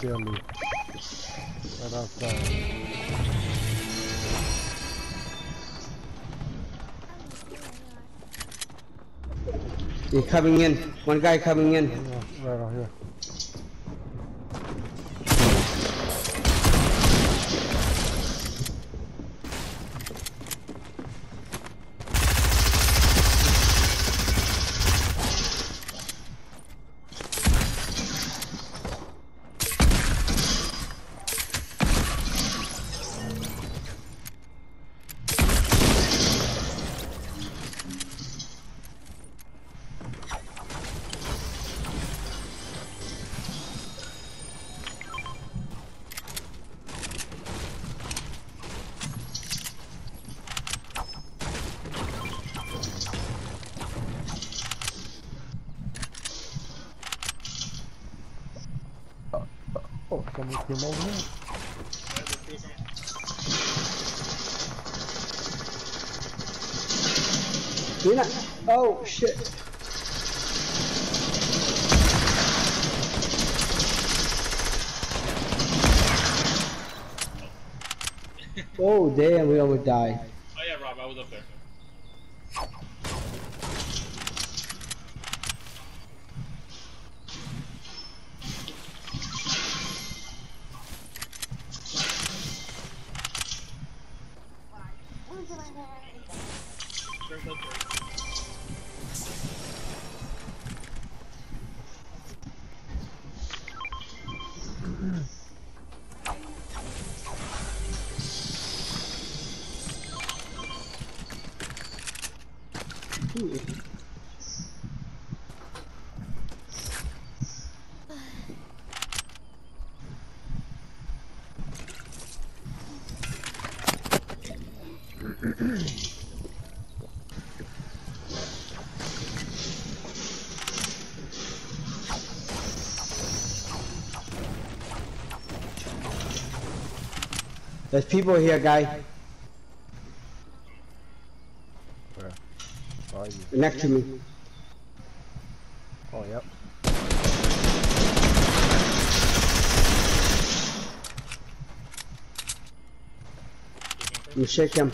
There, Lee. Right outside. He's coming in. One guy coming in. Yeah, right Oh, here. You're not. Oh shit. Oh damn, we almost died. Oh yeah, Rob, I was up there. Ooh, There's people here, guy. Oh, you. Next to me. Oh, yep. You shake him.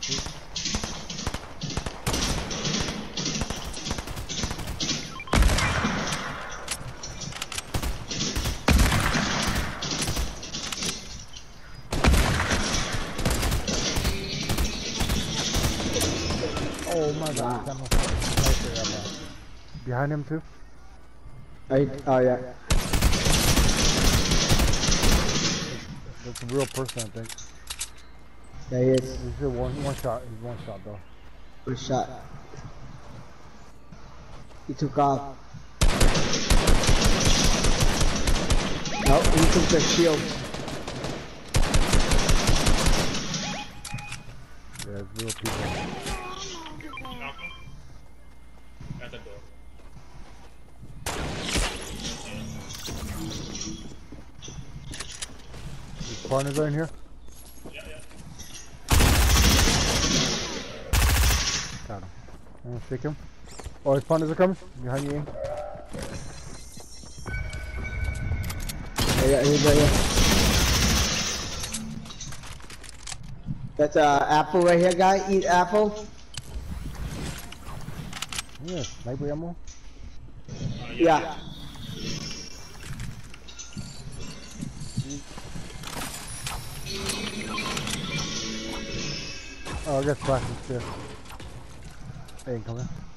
Glasses. Oh my god, that must sniper that man. Behind him too? I, oh yeah. That's a real person, I think. There he is. He's a one one shot. He's one shot though. Good shot. He took off. No, he took the shield. Yeah, it's real people. At the door. His partner's right in here. Yeah, yeah. Got him. Uh, stick him. Oh, his partners are coming. Behind you, Ian. Yeah, yeah, he's right here. That's uh, apple right here, guy. Eat apple. Yeah, sniper ammo. Uh, Yeah. Oh, I got too. Én kan jeg.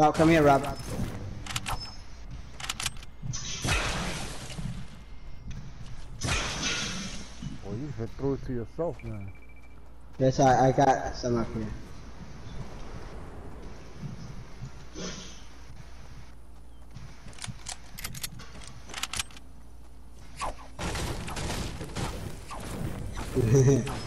Rob, come here, Rob. Well, you should throw it to yourself, man. Yes, I, I got some up here. Right,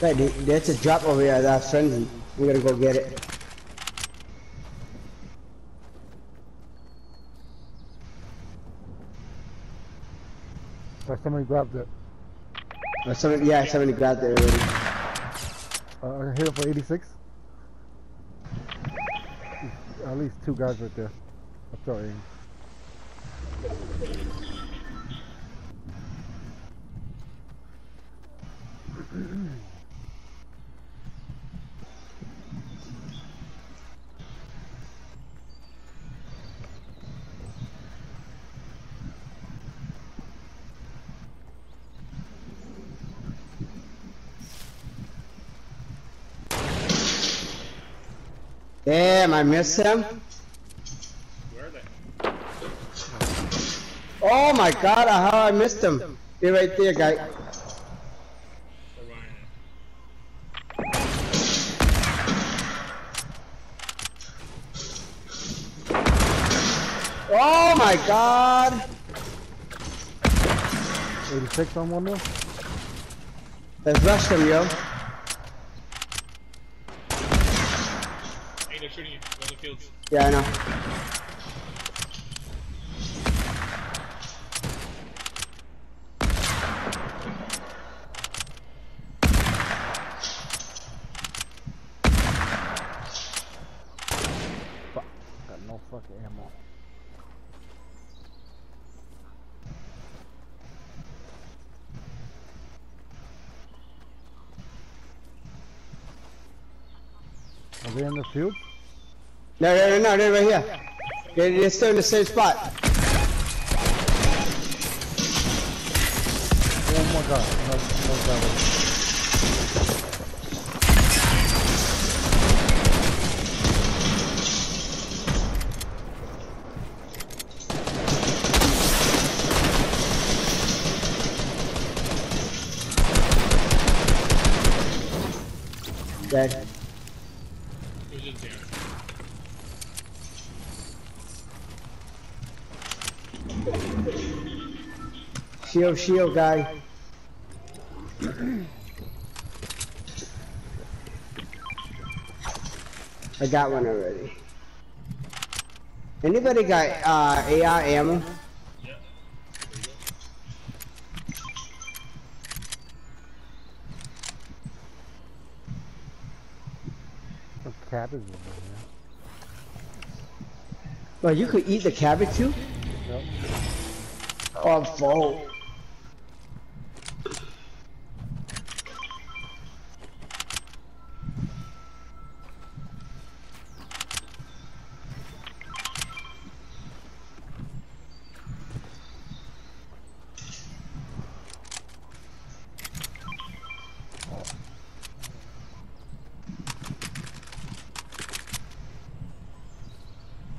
there- there's a drop over here that's friendly. We're gonna go get it. Like somebody grabbed it. Or somebody, yeah, somebody grabbed it already. Uh, I hit it for 86. At least two guys right there. I'm sorry. Damn, I missed him. Where are they? Oh my god, how I missed him. They're right there, guy. Oh my god. 86 on one there. Let's rush them, yo. Hey, they're shooting fields. Yeah, I know. Got no fucking ammo. Are they in the field? No, no, no, no, they're right here. They're, they're still in the same spot. Oh my god. Shield, shield, guy. I got one already. Anybody got uh, AR ammo? Yeah. There you go. The cabbage is in here. Well, you could eat the cabbage too? Oh, I'm full.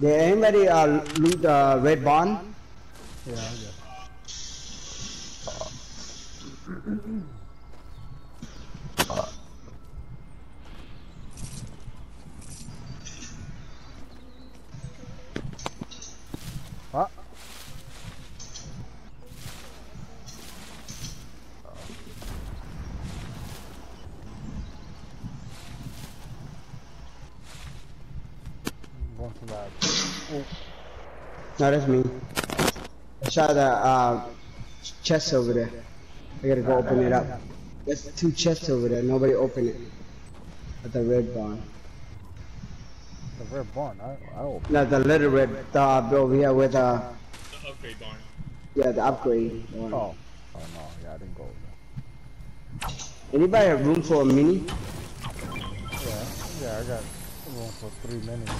Did anybody uh, loot the red barn? Yeah, I. Going to that. Oh, No, that's me. I saw the uh, chest over there. I gotta go open it up. There's two chests over there. Nobody opened it. At the red barn. the red barn. I, I opened. No, the little red uh, over here with uh, The upgrade barn. yeah, the upgrade. one. Oh. Oh no, yeah, I didn't go over there. Anybody have room for a mini? Yeah, yeah, I got room for three minutes.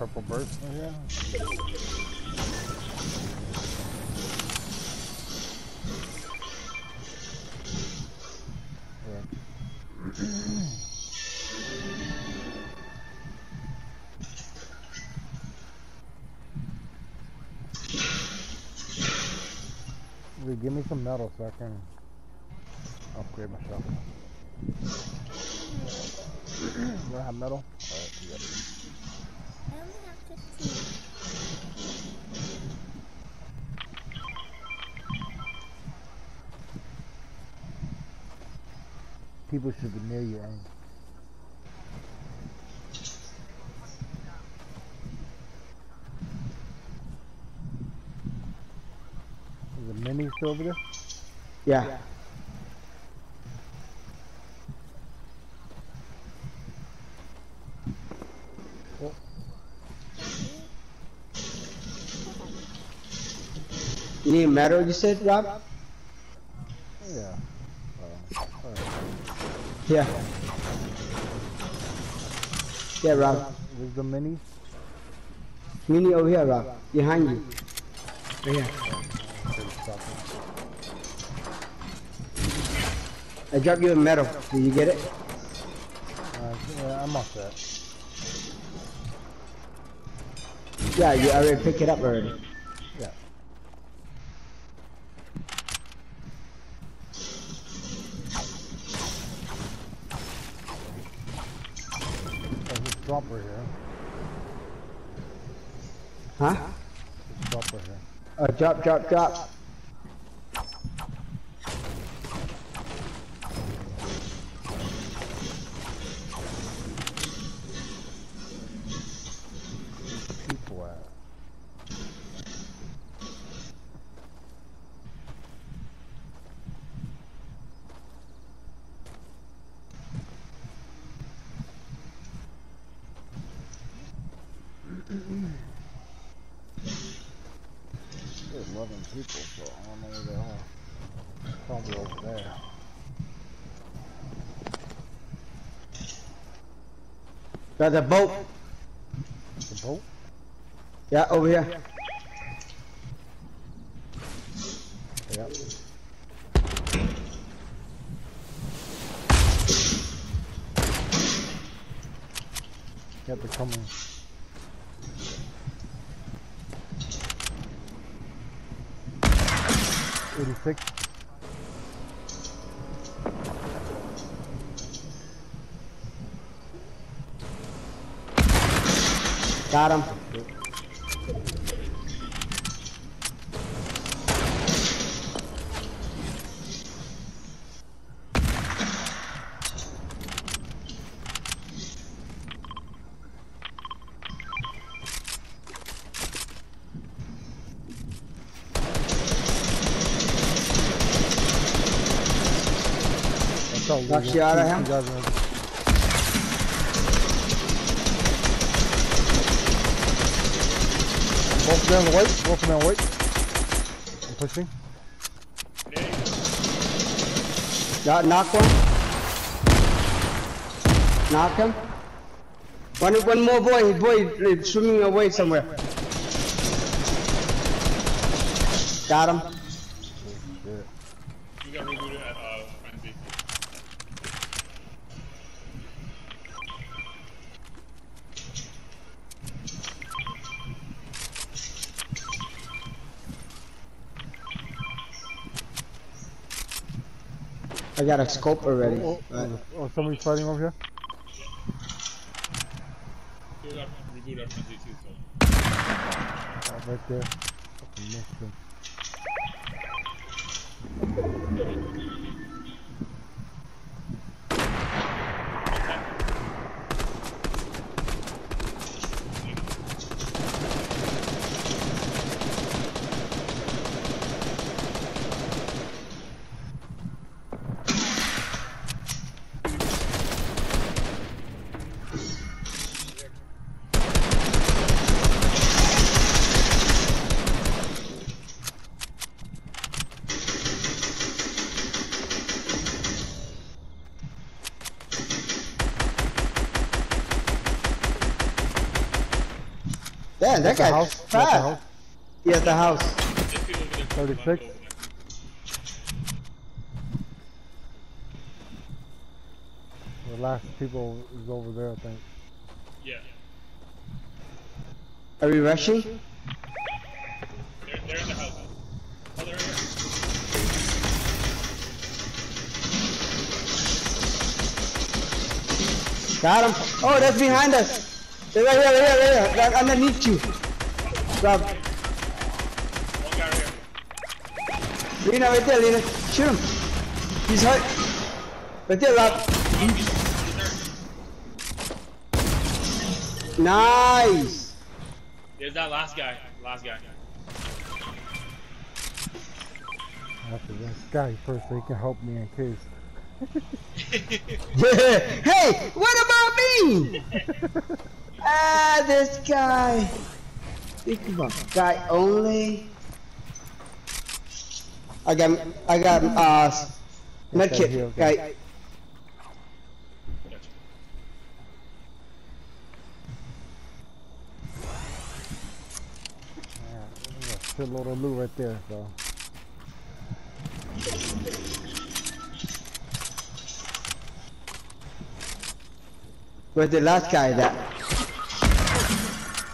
Purple in here. Oh, yeah. Give me some metal so I can upgrade myself. you don't have metal? Alright, you got it. I only have 15. People should be near you, eh? Is the mini still over there? Yeah. Oh. You need metal, you said, Rob? Yeah. Uh, alright. Yeah. Yeah, Rob. Where's the mini. Mini over here, Rob. Behind you. Right here. Okay, stop it. I dropped you a metal. Did you get it? Uh, yeah, I'm off that. Yeah, you already picked it up already. Drop, drop, drop. People at. There's 11 people, so I don't know where they are. Probably over there. Got the boat. The boat? Yeah, over here. Yep. Yep, they're coming. stick. Got him. Knock you out of him? Both of the white. Both of white. I'm pushing. Got knock one. Knock him. One, one more boy. Boy swimming away somewhere. Got him. We got rebooted at uh, Frenzy. I got a scope already. Oh, oh, oh, somebody's fighting over here. Oh, we got Yeah, that At guy's house. At fat. He at the house. There's people 36? The last people is over there, I think. Yeah. Are we rushing? They're, they're in the house. Oh, they're in here. Got him. Oh, that's behind us. They're right here, right here, right here. Right underneath you. Rob. One guy right here. Lena, right there, Lena. Shoot him. He's hurt. Right there, Rob. Nice. There's that last guy. Last guy. After this guy first, so he can help me in case. hey, what about me? ah, this guy. Think about guy only. I got, I got, uh, medkit. okay. Guy. Gotcha. Yeah, there's a shitload of loot right there, so. Where's the last guy that?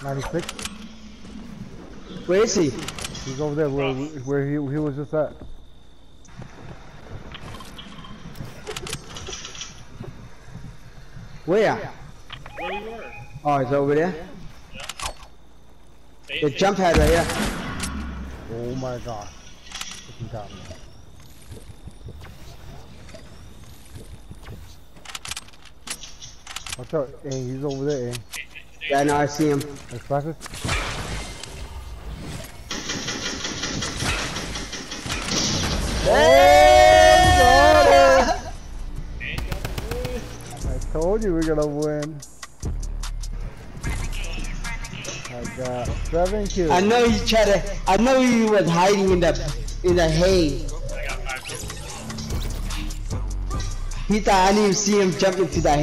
96. Where is he? He's over there where, where he, he was just at. Where? Where we were. Oh, he's over there. Stay, The jump pad right here. Oh my god. Fucking got me. Watch out, hey, he's over there, eh? Yeah, now I see him. Let's practice. Oh, I told you we are gonna win. I got seven kills. I know he tried to. I know he was hiding in the in the hay. I got five kills. He thought I didn't even see him jump into the hay.